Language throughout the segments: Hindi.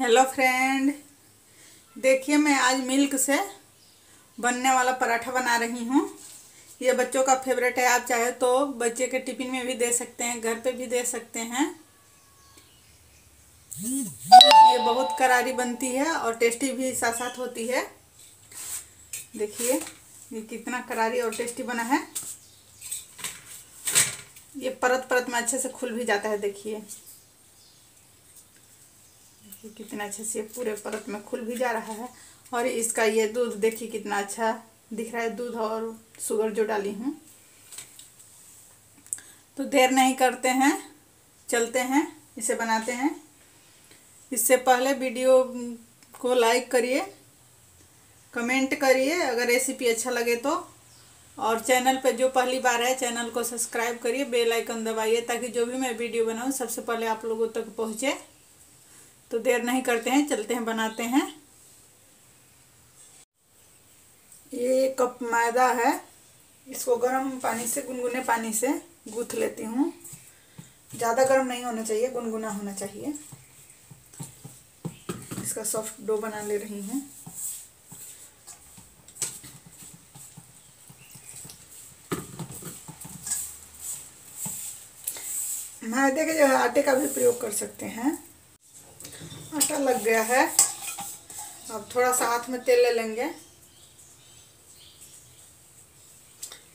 हेलो फ्रेंड देखिए, मैं आज मिल्क से बनने वाला पराठा बना रही हूँ। ये बच्चों का फेवरेट है, आप चाहे तो बच्चे के टिफ़िन में भी दे सकते हैं, घर पे भी दे सकते हैं। ये बहुत करारी बनती है और टेस्टी भी साथ साथ होती है। देखिए, ये कितना करारी और टेस्टी बना है। ये परत परत में अच्छे से खुल भी जाता है, देखिए। देखिए कितना अच्छे से पूरे परत में खुल भी जा रहा है। और इसका ये दूध देखिए कितना अच्छा दिख रहा है, दूध और शुगर जो डाली हूँ। तो देर नहीं करते हैं, चलते हैं, इसे बनाते हैं। इससे पहले वीडियो को लाइक करिए, कमेंट करिए, अगर रेसिपी अच्छा लगे तो। और चैनल पे जो पहली बार है, चैनल को सब्सक्राइब करिए, बेल आइकन दबाइए, ताकि जो भी मैं वीडियो बनाऊँ, सबसे पहले आप लोगों तक पहुँचे। तो देर नहीं करते हैं, चलते हैं, बनाते हैं। ये कप मैदा है, इसको गर्म पानी से, गुनगुने पानी से गूथ लेती हूँ। ज़्यादा गर्म नहीं होना चाहिए, गुनगुना होना चाहिए। इसका सॉफ्ट डो बना ले रही हूँ। मैदे के जगह आटे का भी प्रयोग कर सकते हैं। आटा लग गया है। अब थोड़ा सा हाथ में तेल ले लेंगे।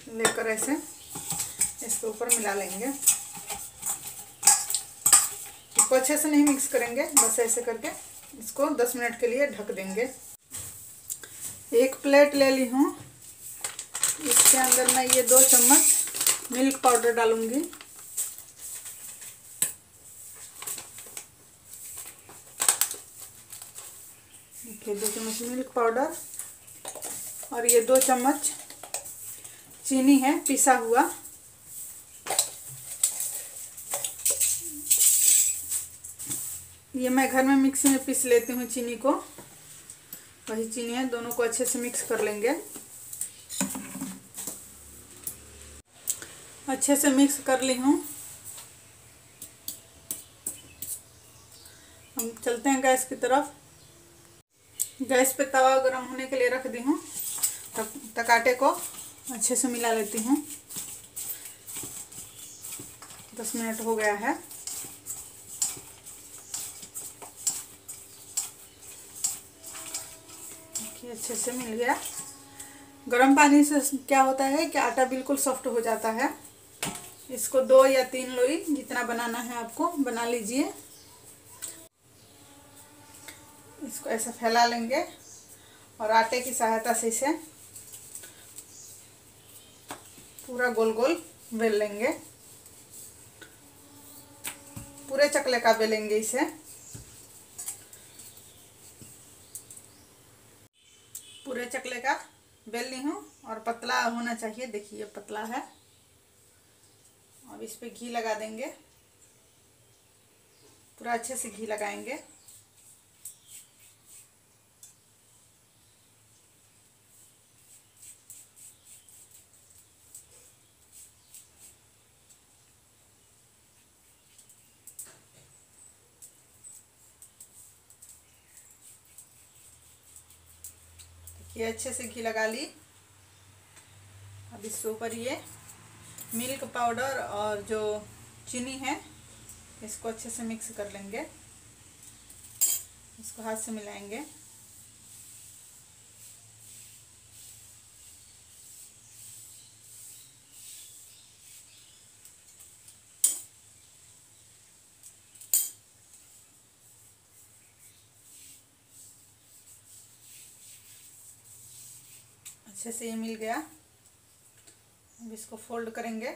लेकर ऐसे इसके ऊपर मिला लेंगे। इसको अच्छे से नहीं मिक्स करेंगे, बस ऐसे करके इसको 10 मिनट के लिए ढक देंगे। एक प्लेट ले ली हूँ। इसके अंदर मैं ये दो चम्मच मिल्क पाउडर डालूँगी। देखिए दो चम्मच मिल्क पाउडर और ये दो चम्मच चीनी है, पिसा हुआ। ये मैं घर में मिक्सी में पीस लेती हूँ चीनी को। वही चीनी है, दोनों को अच्छे से मिक्स कर लेंगे। अच्छे से मिक्स कर ली हूँ। हम चलते हैं गैस की तरफ़। गैस पे तवा गरम होने के लिए रख दी हूँ। तब तक आटे को अच्छे से मिला लेती हूँ। दस मिनट हो गया है। अच्छे से मिल गया। गर्म पानी से क्या होता है कि आटा बिल्कुल सॉफ्ट हो जाता है। इसको दो या तीन लोई जितना बनाना है आपको बना लीजिए। इसको ऐसे फैला लेंगे और आटे की सहायता से इसे पूरा गोल गोल बेल लेंगे। पूरे चकले का बेलेंगे इसे। पूरे चकले का बेल ली हूँ और पतला होना चाहिए। देखिए पतला है। अब इस पे घी लगा देंगे। पूरा अच्छे से घी लगाएँगे। ये अच्छे से घी लगा ली। अब इसके ऊपर ये मिल्क पाउडर और जो चीनी है, इसको अच्छे से मिक्स कर लेंगे। इसको हाथ से मिलाएँगे। अच्छे से ये मिल गया। अब इसको फोल्ड करेंगे।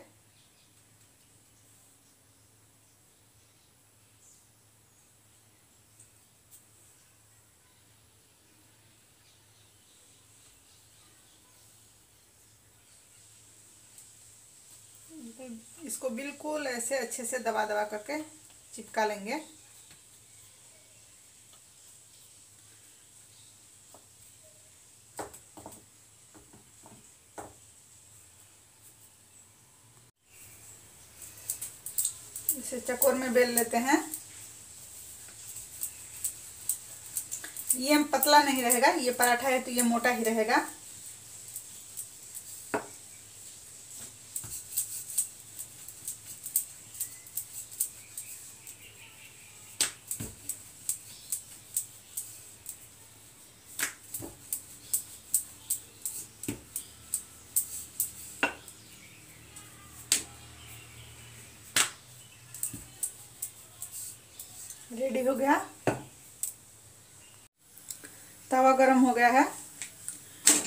इसको बिल्कुल ऐसे अच्छे से दबा दबा करके चिपका लेंगे। इसे चकोर में बेल लेते हैं। ये पतला नहीं रहेगा, ये पराठा है तो ये मोटा ही रहेगा। रेडी हो गया? तवा गरम हो गया है।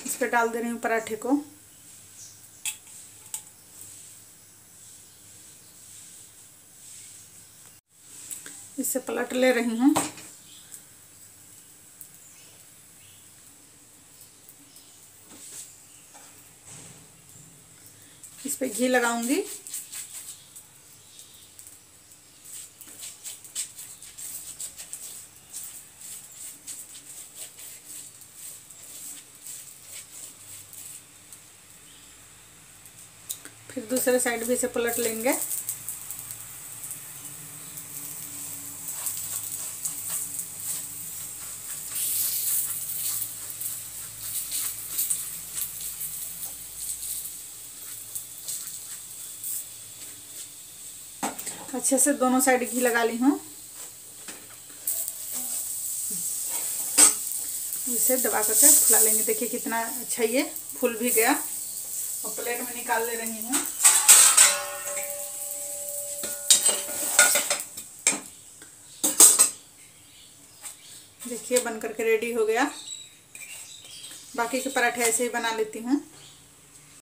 इस पर डाल दे रही हूँ पराठे को। इसे पलट ले रही हूँ। इस पर घी लगाऊँगी। फिर दूसरे साइड भी इसे पलट लेंगे। अच्छे से दोनों साइड घी लगा ली हूँ। इसे दबा करके फुला लेंगे। देखिए कितना अच्छा ये फूल भी गया। और प्लेट में निकाल ले रही हूँ। देखिए बन करके रेडी हो गया। बाकी के पराठे ऐसे ही बना लेती हूँ।